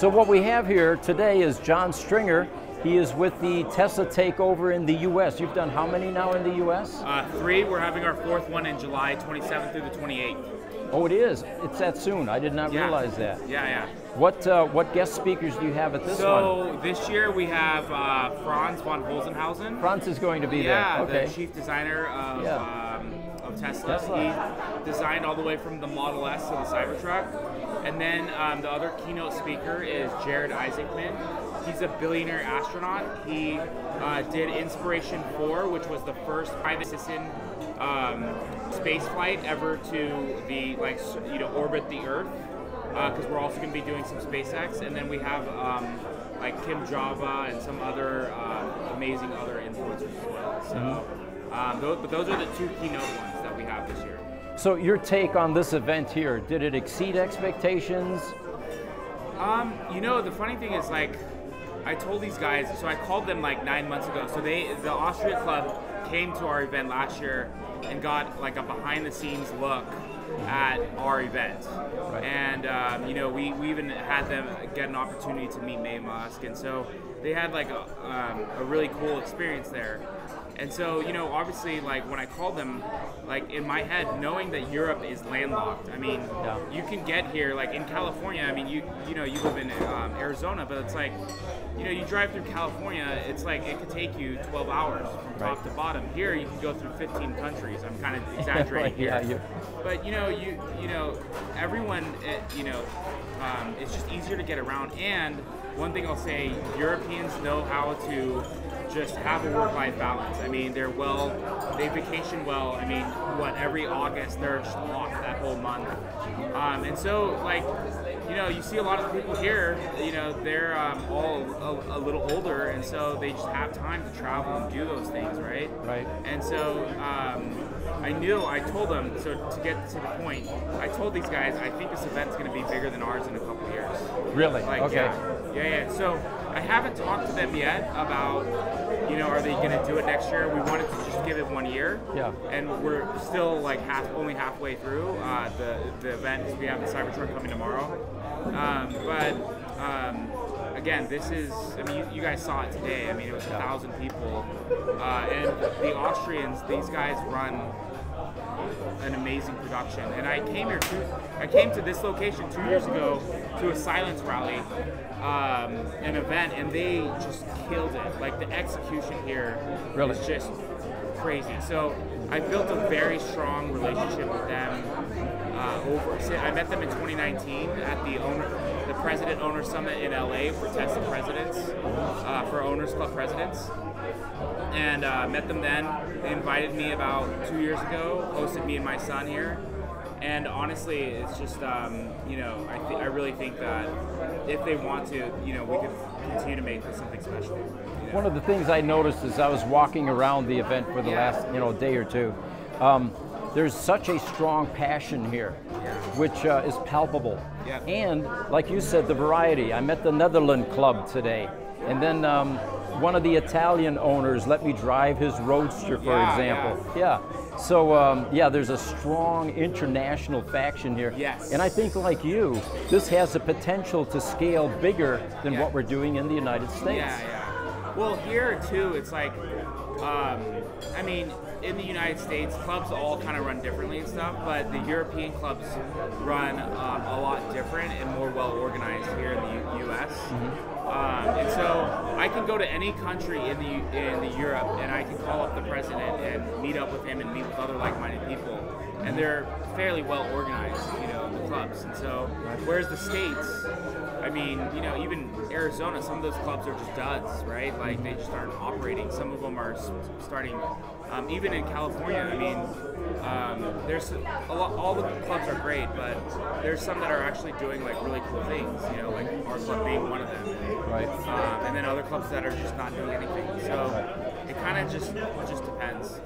So what we have here today is John Stringer. He is with the Tesla takeover in the U.S. You've done how many now in the U.S.? Uh, three. We're having our fourth one in July 27th through the 28th. Oh, it is. It's that soon. I did not Yeah. realize that. Yeah, yeah. What uh, what guest speakers do you have at this so one? this year we have uh, Franz von Holzhausen. Franz is going to be yeah, there. Okay. the chief designer of, Yeah. Tesla. Tesla. He designed all the way from the Model S to the Cybertruck. And then um, the other keynote speaker is Jared Isaacman. He's a billionaire astronaut. He uh, did Inspiration 4, which was the first private citizen um, space flight ever to the like you know orbit the Earth. Because we're also going to be doing some SpaceX, and then we have um, like Kim Java and some other uh, amazing other influencers as well. So, um, those, but those are the two keynote ones we have this year. So your take on this event here, did it exceed expectations? Um, you know, the funny thing is like, I told these guys, so I called them like nine months ago. So they, the Austria Club, came to our event last year and got like a behind-the-scenes look at our event. Right. And um, you know, we, we even had them get an opportunity to meet Maye Musk, and so they had like a, um, a really cool experience there. And so, you know, obviously, like when I called them, like in my head, knowing that Europe is landlocked, I mean, Yeah. you can get here, like in California. I mean, you you know, you live in um, Arizona, but it's like, you know, you drive through California, it's like it could take you 12 hours from top Right. to bottom. Here, you can go through 15 countries. I'm kind of exaggerating here, Yeah, but you know, you you know, everyone, eh, you know, um, it's just easier to get around. And one thing I'll say, Europeans know how to just have a work-life balance. I mean, they're well, they vacation well. I mean, what every August they're just off that whole month, um, and so like. You know, you see a lot of the people here. You know, they're um, all a, a little older, and so they just have time to travel and do those things, right? Right. And so um, I knew, I told them, so to get to the point, I told these guys, I think this event's going to be bigger than ours in a couple years. Really? Like, okay. yeah, yeah, yeah. So I haven't talked to them yet about, you know, are they going to do it next year? We wanted to just give it one year. Yeah. And we're still like half, only halfway through uh, the the event. We have the Cybertruck coming tomorrow. Um, but um, again, this is. I mean, you, you guys saw it today. I mean, it was a thousand people, uh, and the Austrians. These guys run an amazing production. And I came here two, I came to this location two years ago to a silence rally, um, an event, and they just killed it. Like the execution here Really? just crazy. So I built a very strong relationship with them. Uh, over, I met them in 2019 at the owner, the President Owner Summit in LA for Tesla presidents, uh, for Owners Club presidents and uh, met them then. They invited me about two years ago, hosted me and my son here. And honestly, it's just, um, you know, I, th- I really think that if they want to, you know, we could continue to make this something special. you know? One of the things I noticed as I was walking around the event for the Yeah. last you know day or two, um, there's such a strong passion here, which uh, is palpable. Yeah. And like you said, the variety. I met the Netherland Club today, and then um, one of the Italian owners let me drive his Roadster, for Yeah, example. Yeah. So um, yeah, there's a strong international faction here. Yes. And I think, like you, this has the potential to scale bigger than Yeah. what we're doing in the United States. Yeah, yeah. Well, here too, it's like, um, I mean, in the United States, clubs all kind of run differently and stuff, but the European clubs run um, a lot different and more well organized here in the U- U.S. Um, and so I can go to any country in the in the Europe and I can call up the president and meet up with him and meet with other like-minded people, and they're fairly well organized, you know, the clubs. And so, whereas the states, I mean, you know, even Arizona, some of those clubs are just duds, right? Like they just aren't operating. Some of them are starting. Um, even in California, I mean, um, there's a lot. All the clubs are great, but there's some that are actually doing like really cool things. You know, like our club being one of them. Right. Um, and then other clubs that are just not doing anything. So it kind of just it just depends.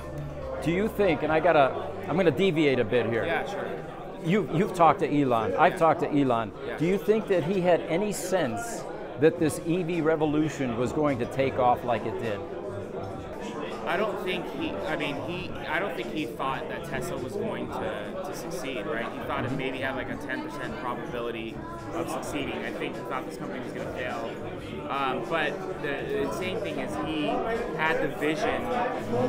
Do you think, and I gotta, I'm gonna deviate a bit here. Yeah, sure. You, you've talked to Elon. I've Yeah. talked to Elon. Yeah. Do you think that he had any sense that this EV revolution was going to take off like it did? I don't think he. I mean, he. I don't think he thought that Tesla was going to, to succeed. Right? He thought it maybe had like a 10% probability of succeeding. I think he thought this company was going to fail. Um, but the, insane thing is he had the vision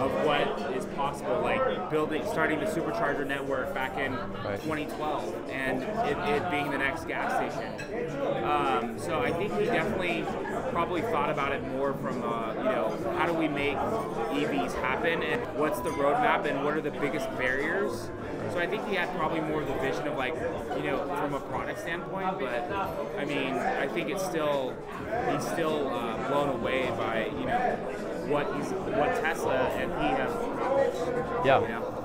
of what is possible, like building, starting the supercharger network back in right. 2012, and it, it, being the next gas station. Um, so I think he definitely probably thought about it more from, uh, you know, how do we make EVs happen, and what's the roadmap, and what are the biggest barriers. So I think he had probably more of the vision of like, you know, from a product standpoint. But I mean, I think it's still he's still uh, blown away by you know what he's what Tesla and he have accomplished. Yeah. You know?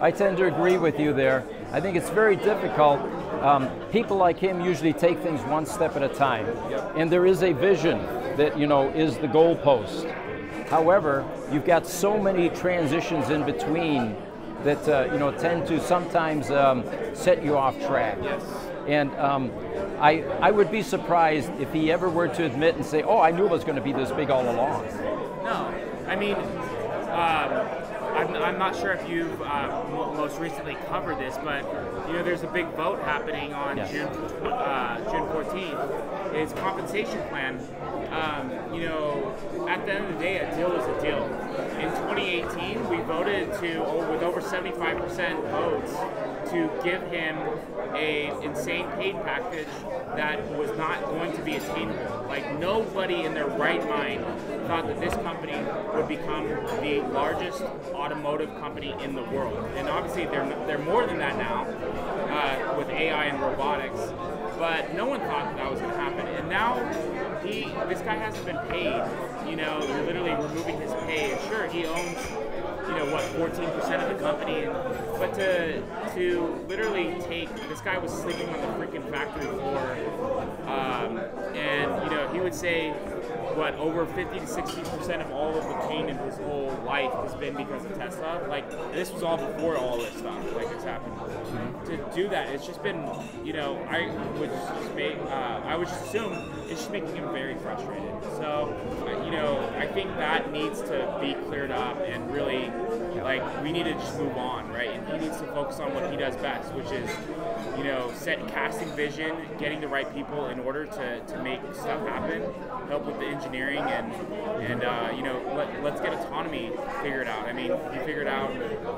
I tend to agree with you there. I think it's very difficult. Um, people like him usually take things one step at a time, yep. and there is a vision that you know is the goalpost. However, you've got so many transitions in between that uh, you know tend to sometimes um, set you off track. Yes. And um, I, I would be surprised if he ever were to admit and say, "Oh, I knew it was going to be this big all along." No, I mean, um, I'm, I'm, not sure if you've uh, most recently covered this, but you know, there's a big vote happening on yes. June uh, June 14th. Is compensation plan. Um, you know, at the end of the day, a deal is a deal. In 2018, we voted to with over 75% votes to give him a insane paid package that was not going to be attainable. Like nobody in their right mind thought that this company would become the largest automotive company in the world. And obviously they're they're more than that now uh, with AI and robotics. But no one thought that, that was going to happen. And now he this guy hasn't been paid. You know, you're literally removing his pay. And Sure, he owns you know what 14% of the company but to to literally take this guy was sleeping on the freaking factory floor um, and you know he would say what over 50 to 60 percent of all of the pain in his whole life has been because of Tesla. Like this was all before all this stuff like it's happened. To do that, it's just been you know I would just make uh, I would just assume it's just making him very frustrated. Think that needs to be cleared up and really like we need to just move on, right? And he needs to focus on what he does best, which is you know set casting vision, getting the right people in order to, to make stuff happen, help with the engineering and and uh, you know let, let's get autonomy figured out. I mean, we figured out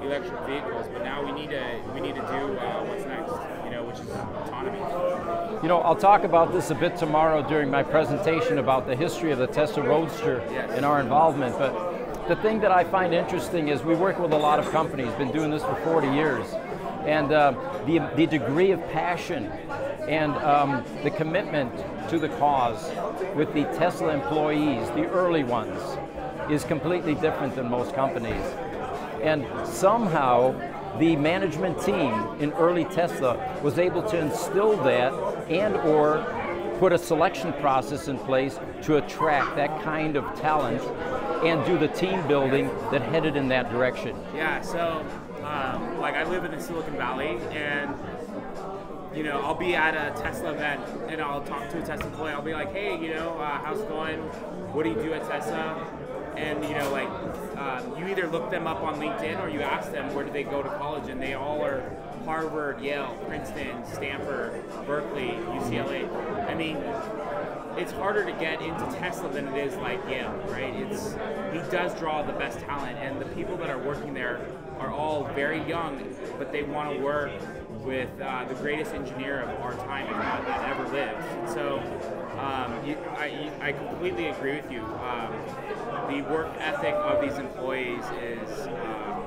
electric vehicles, but now we need to we need to do uh, what's next. You know, which is autonomy. You know, I'll talk about this a bit tomorrow during my presentation about the history of the Tesla Roadster and our involvement, but. The thing that I find interesting is we work with a lot of companies, been doing this for 40 years, and uh, the, the degree of passion and um, the commitment to the cause with the Tesla employees, the early ones, is completely different than most companies. And somehow, the management team in early Tesla was able to instill that and or put a selection process in place to attract that kind of talent and do the team building that headed in that direction. Yeah, so um, like I live in the Silicon Valley and you know, I'll be at a Tesla event and I'll talk to a Tesla employee. I'll be like, hey, you know, uh, how's it going? What do you do at Tesla? And you know, like, um, you either look them up on LinkedIn or you ask them where do they go to college, and they all are Harvard, Yale, Princeton, Stanford, Berkeley, UCLA. I mean, it's harder to get into Tesla than it is like Yale, right? It's he does draw the best talent, and the people that are working there are all very young, but they want to work with uh, the greatest engineer of our time, that ever lived. So um, you, I, I, completely agree with you. Um, the work ethic of these employees is um,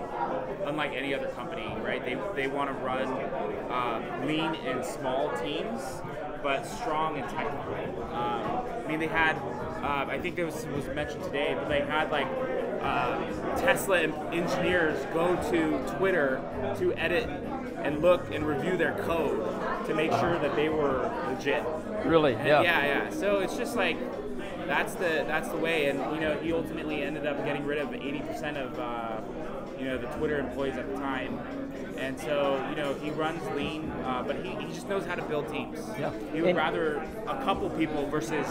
unlike any other company, right? They, they want to run uh, lean and small teams, but strong and technical. Um, I mean, they had, uh, I think it was, was mentioned today, but they had like uh, Tesla engineers go to Twitter to edit and look and review their code to make sure that they were legit. Really? And yeah. Yeah, yeah. So it's just like that's the that's the way, and you know he ultimately ended up getting rid of 80% of uh, you know the Twitter employees at the time, And so, you know, he runs lean, uh, but he, he just knows how to build teams. Yeah. He would And- rather a couple people versus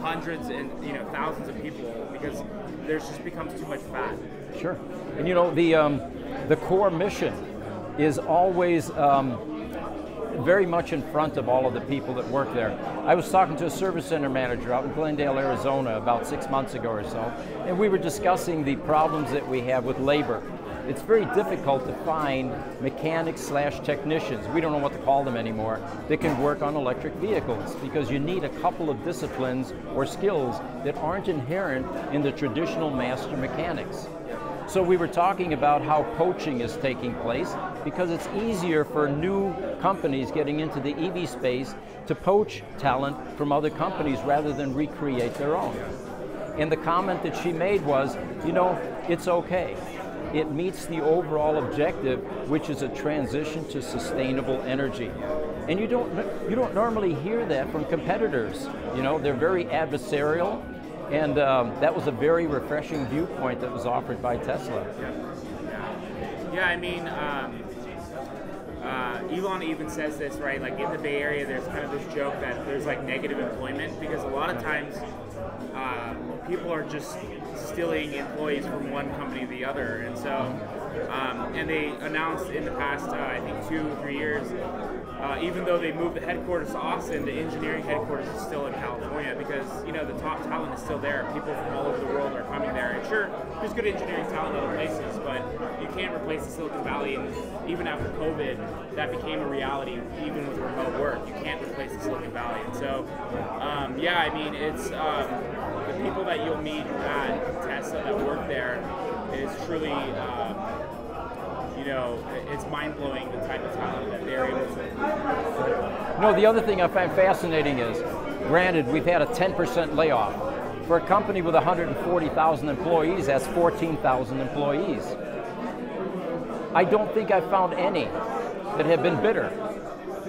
hundreds and you know thousands of people because there's just becomes too much fat. Sure. And you know, the, um, the core mission is always um, very much in front of all of the people that work there. I was talking to a service center manager out in Glendale, Arizona about six months ago or so, and we were discussing the problems that we have with labor. It's very difficult to find mechanics slash technicians, we don't know what to call them anymore, that can work on electric vehicles because you need a couple of disciplines or skills that aren't inherent in the traditional master mechanics. So we were talking about how poaching is taking place because it's easier for new companies getting into the EV space to poach talent from other companies rather than recreate their own. And the comment that she made was, you know, it's okay. It meets the overall objective, which is a transition to sustainable energy. And you don't you don't normally hear that from competitors. You know, they're very adversarial, and um, that was a very refreshing viewpoint that was offered by Tesla. Yeah, I mean, um, uh, Elon even says this, right? Like in the Bay Area, there's kind of this joke that there's like negative employment because a lot of times uh, people are just stealing employees from one company to the other, and so. Um, and they announced in the past, uh, I think, two or three years, uh, even though they moved the headquarters to Austin, the engineering headquarters is still in California because you know the top talent is still there. People from all over the world are coming there, and sure, there's good engineering talent in other places, but you can't replace the Silicon Valley. And even after COVID, that became a reality. Even with remote work, you can't replace the Silicon Valley. And so, um, yeah, I mean, it's um, the people that you'll meet at Tesla that work there is truly. Um, you know, it's mind blowing the type of talent that they're able to. No, the other thing I find fascinating is, granted, we've had a 10% layoff. For a company with 140,000 employees, that's 14,000 employees. I don't think I've found any that have been bitter.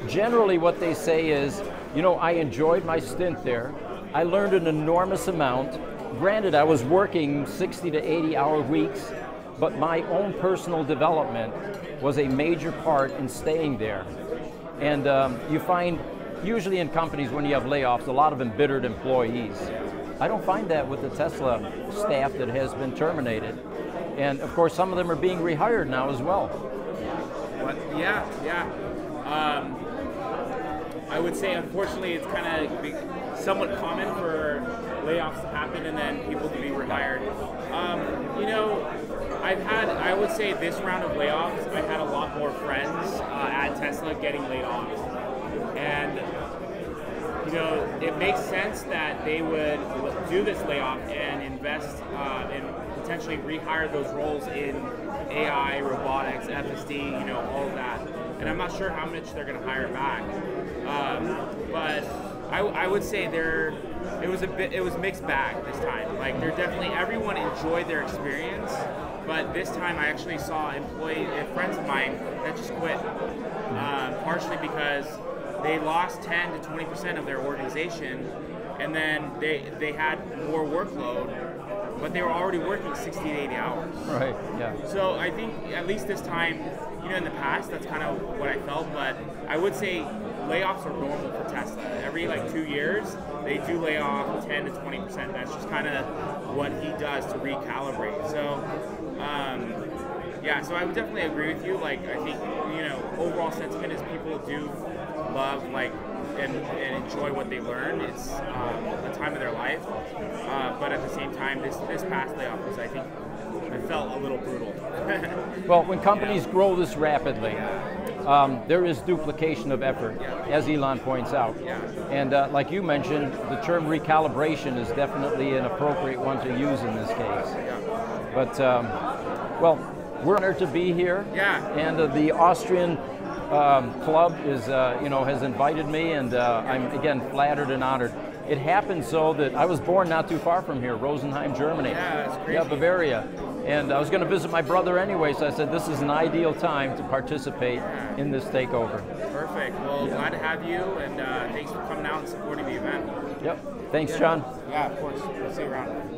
Generally, what they say is, you know, I enjoyed my stint there. I learned an enormous amount. Granted, I was working 60 to 80 hour weeks, but my own personal development was a major part in staying there. And um, you find, usually in companies when you have layoffs, a lot of embittered employees. I don't find that with the Tesla staff that has been terminated. And of course, some of them are being rehired now as well. But yeah, yeah. Um, I would say, unfortunately, it's kind of somewhat common for layoffs to happen and then people to be rehired. Um, you know, I've had, I would say, this round of layoffs, I had a lot more friends uh, at Tesla getting laid off, and you know, it makes sense that they would do this layoff and invest uh, and potentially rehire those roles in AI, robotics, FSD, you know, all of that. And I'm not sure how much they're going to hire back, um, but I, I would say there, it was a bit, it was mixed bag this time. Like, they're definitely everyone enjoyed their experience, but this time I actually saw employees, friends of mine that just quit, uh, partially because they lost 10 to 20 percent of their organization, and then they they had more workload, but they were already working 60 to 80 hours. Right, yeah. So I think at least this time, you know, in the past, that's kind of what I felt. But I would say layoffs are normal for Tesla. Every like two years, they do lay off 10 to 20 percent. That's just kind of what he does to recalibrate. So. Um, yeah, so I would definitely agree with you. Like, I think you know, overall sentiment is people do love like and, and enjoy what they learn. It's um, a time of their life, uh, but at the same time, this this past layoff was, I think, I felt a little brutal. Well, when companies grow this rapidly, um, there is duplication of effort, as Elon points out. Yeah. And uh, like you mentioned, the term recalibration is definitely an appropriate one to use in this case. But, um, well, we're honored to be here. Yeah. And uh, the Austrian um, club is, uh, you know, has invited me, and uh, I'm again flattered and honored. It happened so that I was born not too far from here, Rosenheim, Germany. Yeah. Yeah, Bavaria. And I was going to visit my brother anyway, so I said this is an ideal time to participate in this takeover. Perfect. Well, glad to have you, and uh, thanks for coming out and supporting the event. Yep. Thanks, John. Yeah, of course. We'll see you around.